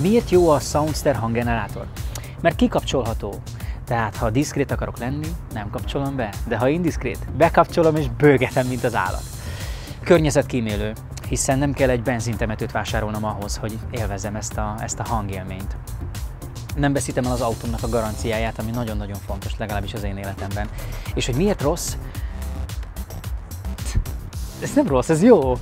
Miért jó a Soundster hanggenerátor? Mert kikapcsolható. Tehát, ha diszkrét akarok lenni, nem kapcsolom be, de ha indiszkrét, bekapcsolom és bőgetem, mint az állat. Környezetkímélő, hiszen nem kell egy benzintemetőt vásárolnom ahhoz, hogy élvezem ezt a, ezt a hangélményt. Nem veszítem el az autómnak a garanciáját, ami nagyon-nagyon fontos, legalábbis az én életemben. És hogy miért rossz? Ez nem rossz, ez jó.